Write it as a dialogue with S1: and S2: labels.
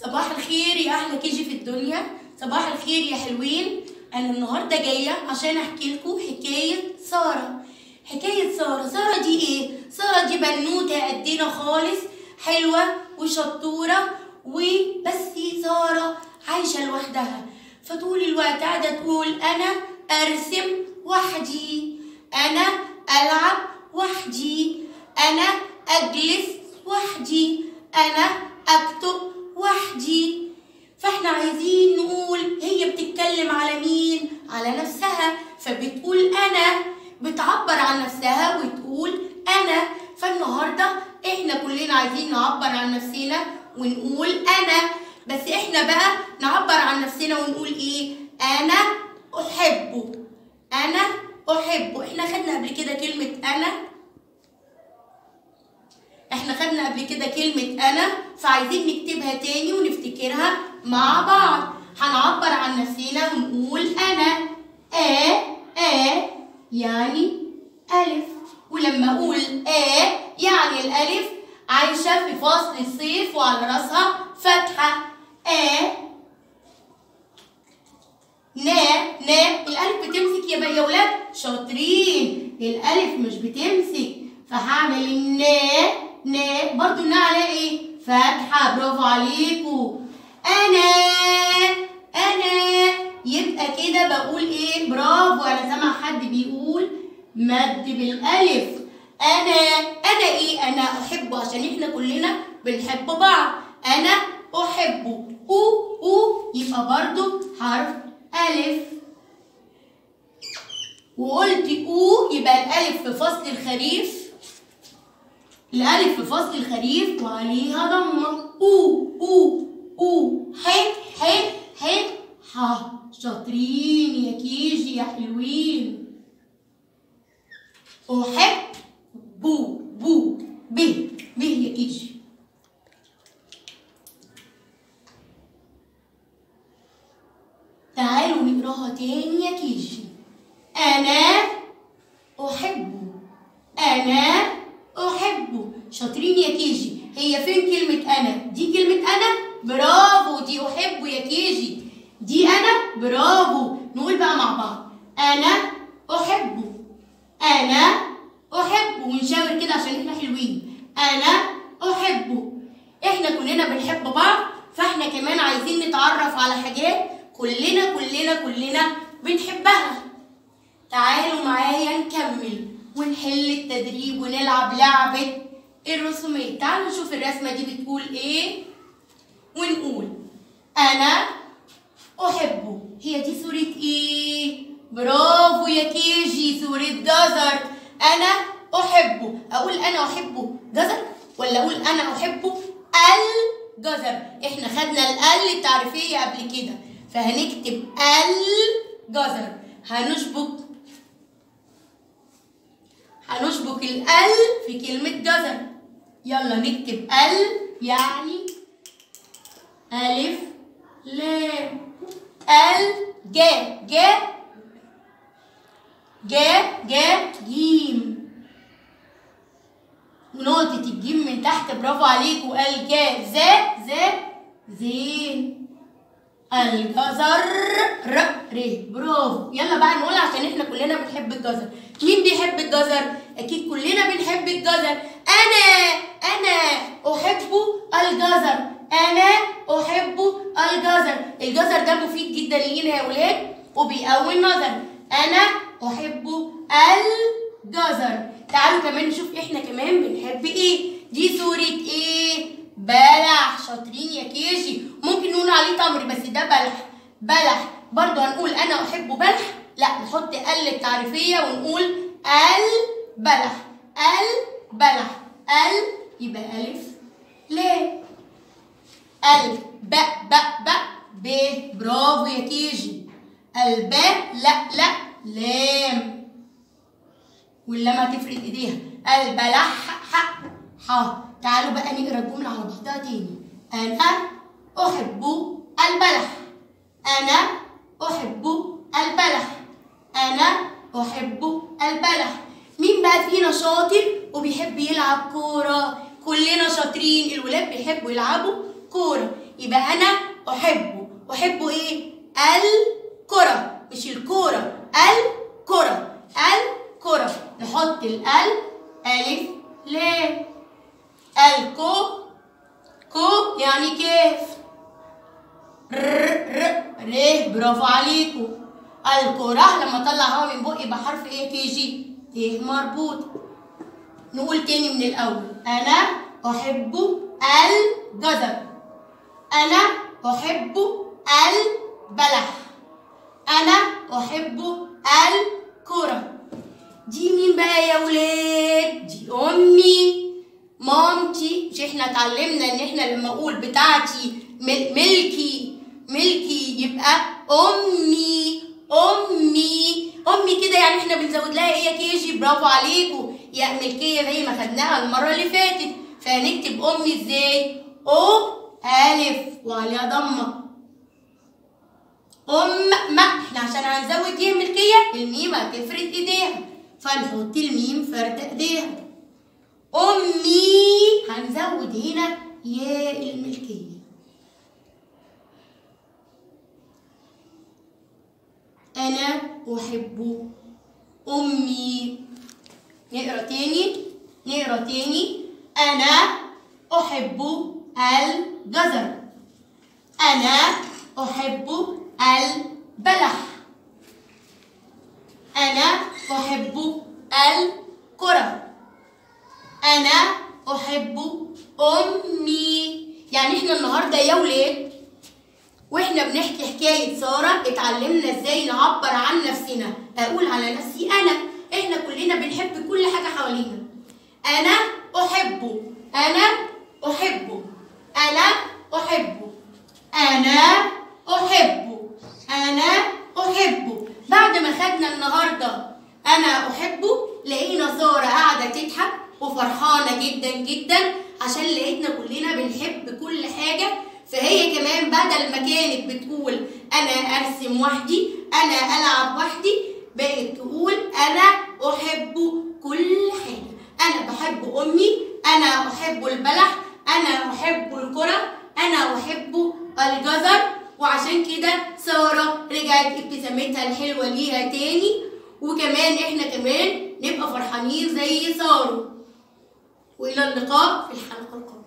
S1: صباح الخير يا أحلى كيجي في الدنيا. صباح الخير يا حلوين. أنا النهارده جاية عشان أحكي لكم حكاية سارة. حكاية سارة. سارة دي إيه؟ سارة دي بنوتة قدنا خالص حلوة وشطورة وبس سارة عايشة لوحدها. فطول الوقت قاعدة تقول أنا أرسم وحدي. أنا ألعب وحدي. أنا أجلس وحدي. أنا أكتب وحدي. فاحنا عايزين نقول هي بتتكلم على مين؟ على نفسها. فبتقول أنا. بتعبر عن نفسها وتقول أنا. فالنهاردة إحنا كلنا عايزين نعبر عن نفسنا ونقول أنا. بس إحنا بقى نعبر عن نفسنا ونقول إيه؟ أنا أحبه. أنا أحبه. إحنا خدنا قبل كده كلمة أنا. إحنا خدنا قبل كده كلمة أنا فعايزين نكتبها تاني ونفتكرها مع بعض. هنعبر عن نفسنا ونقول أنا. آ آ يعني ألف. ولما أقول آ يعني الألف عايشة في فصل الصيف وعلى راسها فتحة آ. نا نا الألف بتمسك يا يا ولاد. شاطرين. الألف مش بتمسك. فهعمل النا نا برضو النا عليها إيه فتحة برافو عليكم أنا أنا. يبقى كده بقول إيه؟ برافو. أنا سامع حد بيقول مد بالألف. أنا أنا إيه؟ أنا أحبه عشان إحنا كلنا بنحب بعض. أنا أحبه. أو أو يبقى برضو حرف ألف. وقلت أو يبقى الألف في فصل الخريف. الألف في فصل الخريف وعليها ضمة أو أو أو ح ح ح ح. شاطرين يا كيجي يا حلوين. أحب بو بو ب ب يا كيجي. تعالوا نقراها تاني يا كيجي. أنا أحبه أنا شاطرين يا كيجي. هي فين كلمة أنا؟ دي كلمة أنا؟ برافو دي أحبه يا كيجي. دي أنا؟ برافو. نقول بقى مع بعض. أنا أحبه. أنا أحبه. ونشاور كده عشان إحنا حلوين. أنا أحبه. إحنا كلنا بنحب بعض فإحنا كمان عايزين نتعرف على حاجات كلنا كلنا كلنا بنحبها. تعالوا معايا نكمل ونحل التدريب ونلعب لعبة الرسومات تعالوا نشوف الرسمة دي بتقول إيه؟ ونقول أنا أحبه. هي دي صورة إيه؟ برافو يا كيجي صورة جزر. أنا أحبه. أقول أنا أحبه جزر ولا أقول أنا أحبه الجزر؟ إحنا خدنا الأل التعريفية قبل كده. فهنكتب الجزر. هنشبك هنشبك ال في كلمة جزر يلا نكتب أل يعني ألف لام. أل جا جا جا جا جيم. ونقطة الجيم من تحت. برافو عليكم أل جا زا زا زين. الجزر ر ر برافو. يلا بقى نقول عشان إحنا كلنا بنحب الجزر. مين بيحب الجزر؟ أكيد كلنا بنحب الجزر. أنا أنا أحب الجزر. أنا أحب الجزر. الجزر ده مفيد جدا لينا يا ولاد وبيقوي النظر. أنا أحب الجزر. تعالوا كمان نشوف إحنا كمان بنحب إيه. دي صورة إيه؟ بلح شاطرين يا كيجي. عليه تمر بس ده بلح. بلح. برضو هنقول أنا أحب بلح. لا نحط ال التعريفية ونقول البلح البلح ال يبقى ألف. ل ال ب ب ب. ب. برافو يا كيجي. الباء لا لا. لام. واللام هتفرد إيديها. البلح ح ح. تعالوا بقى نقرا الجملة على بعضها تاني. أنا أحب البلح. أنا أحب البلح. أنا أحب البلح. مين بقى فينا شاطر وبيحب يلعب كورة؟ كلنا شاطرين. الولاد بيحبوا يلعبوا كورة. يبقى أنا احبه احبه إيه؟ الكرة. مش الكورة. الكرة. الكرة. نحط الال ألف لام الكو كو يعني كيف؟ ر ر ر برافو عليكم. الكرة لما اطلع هوا من بقي بحرف إيه كي جي ت مربوط. نقول تاني من الأول. أنا أحب الجزر أنا أحب البلح. أنا أحب الكرة. دي مين بقى يا ولاد؟ دي أمي. مامتي مش إحنا اتعلمنا إن إحنا لما أقول بتاعتي مل- ملكي ملكي يبقى أمي أمي. أمي كده يعني إحنا بنزود لها إيه كيجي؟ برافو عليكم يا ملكية زي ما خدناها المرة اللي فاتت. فهنكتب أمي إزاي؟ أو ألف. وعليها ضمة. أم ما إحنا عشان هنزود دي ملكية الميم هتفرد إيديها. فنحط الميم فرد إيديها. أمي. هنزود هنا ياء الملكية. أنا أحب أمي. نقرأ تاني. نقرأ تاني. أنا أحب الجزر. أنا أحب البلح. أنا أحب الكرة. أنا أحب أمي. يعني إحنا النهارده يا ولاد وإحنا بنحكي حكاية سارة اتعلمنا إزاي نعبر عن نفسنا. أقول على نفسي أنا إحنا كلنا بنحب كل حاجة حوالينا. أنا أحبه. أنا أحبه. أنا أحبه. أنا أحبه. أنا أحبه. بعد ما خدنا النهارده أنا أحبه لقينا سارة قاعدة تضحك وفرحانة جدا جدا عشان لقيتنا كلنا بنحب كل حاجة. فهي كمان بدل ما كانت بتقول أنا أرسم وحدي أنا ألعب وحدي بقت تقول أنا أحب كل حاجة. أنا بحب أمي أنا أحب البلح أنا أحب الكرة أنا أحب الجزر. وعشان كده سارة رجعت ابتسامتها الحلوة ليها تاني. وكمان إحنا كمان نبقى فرحانين زي سارة. وإلى اللقاء في الحلقة القادمة.